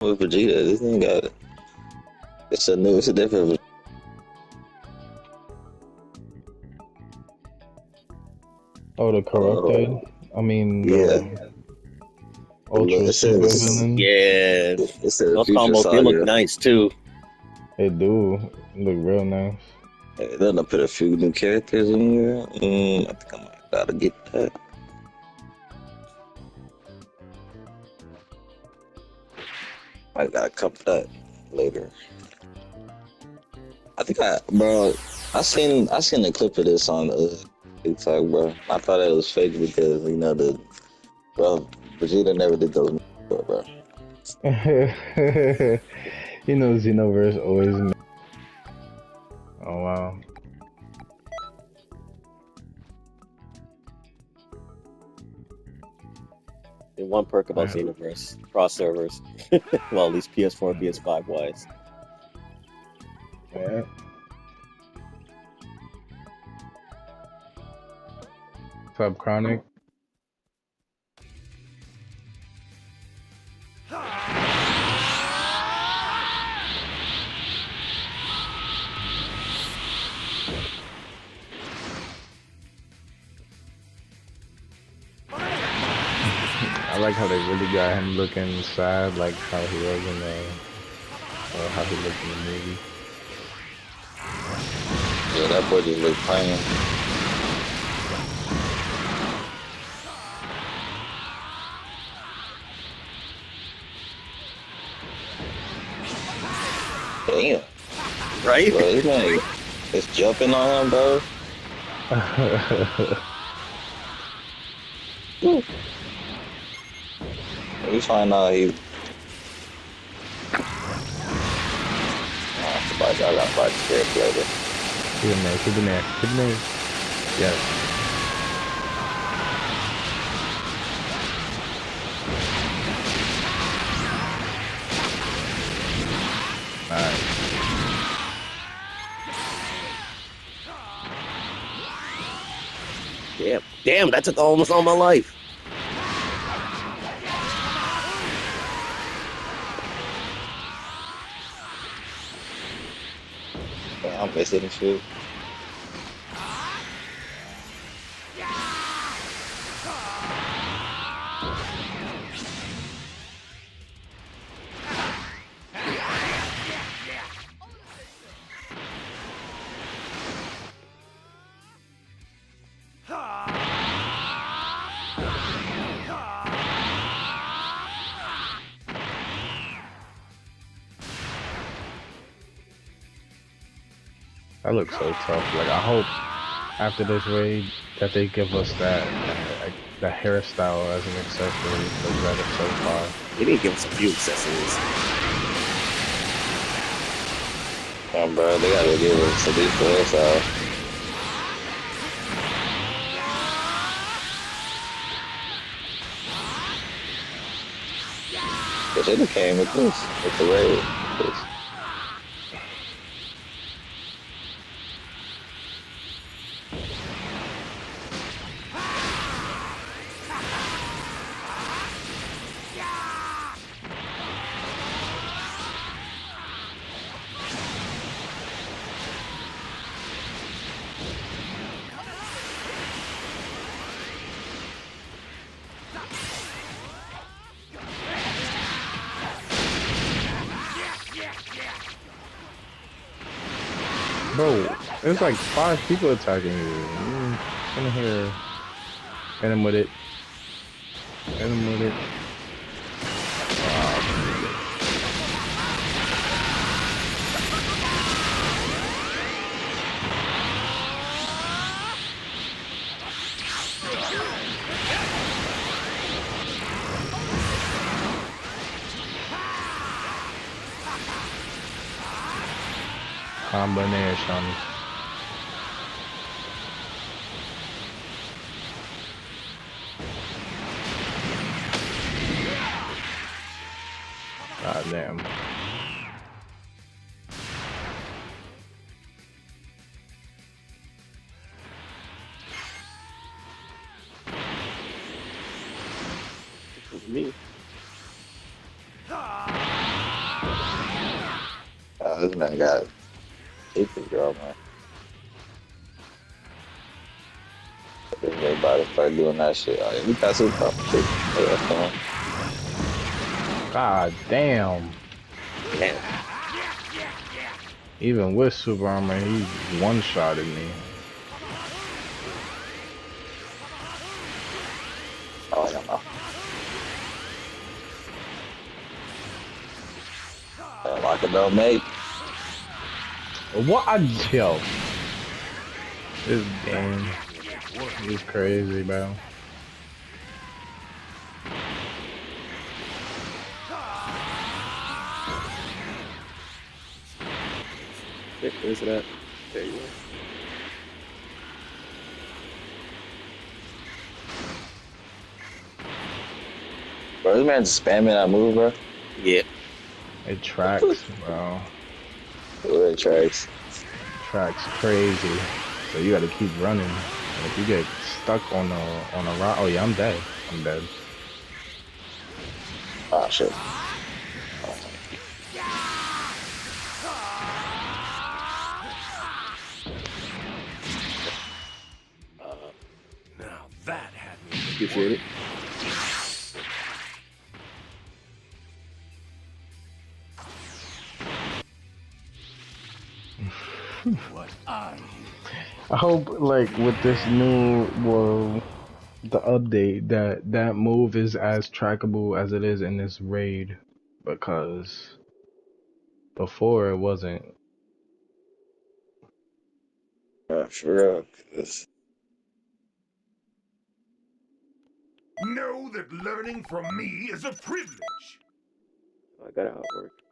with Vegeta. This thing got it. it's a new, it's a different. Oh, the corrupted. I mean, Yeah. the ultra It super says- villain. Yeah, It's a those combos they look nice too. They do look real nice. Hey, They're gonna put a few new characters in here. Mm, I think I might gotta get that. I gotta cover that later. I think I, bro, I seen I seen a clip of this on uh, TikTok, bro. I thought it was fake because you know the, bro, Vegeta never did those, bro. you know, Xenoverse always. Oh wow. And one perk about Yeah. Xenoverse cross servers. well, at least PS4, and PS5 wise. Yeah. What's up, Chronic? I like how they really got him looking sad, like how he was in the, or how he looked in the movie. Yeah, that boy just look plain. Damn, Right? bro, it's like it's jumping on him, bro. We find out he. Oh, somebody got that fight script later. Keep him there, keep him there, keep him there. Yes. Nice. Damn, damn, that took almost all my life. I'm and shit. That looks so tough. Like I hope after this raid that they give us that like, the hairstyle as an accessory because that is so far. They didn't give us a few accessories. Um, bro, they gotta give us at least the hairstyle. They should have came with this, with the raid. This. Bro, there's like five people attacking you. Mm, in here. Hit him with it. Hit him with it. Combination. God damn. It was me. Oh, this man got super girl, man. This everybody start doing that shit. Yeah, we got super power too. Yeah, that's fine. God damn. Damn. Even with super armor, he one shotted me. Oh, I don't know. Lock it up, mate. What a yo. This game is crazy, bro. Wait, Where's it at? There you are. Bro, this man's spamming that move, bro. Yeah. It tracks, bro. Really tracks. Tracks crazy. So you gotta keep running. And if you get stuck on a on a rock, oh yeah, I'm dead. I'm dead. Oh, shit. Uh, Now that had me. appreciate it. What I I hope like with this new well the update that that move is as trackable as it is in this raid because before it wasn't. Yeah, for real. 'cause- know that learning from me is a privilege. I got it how it worked.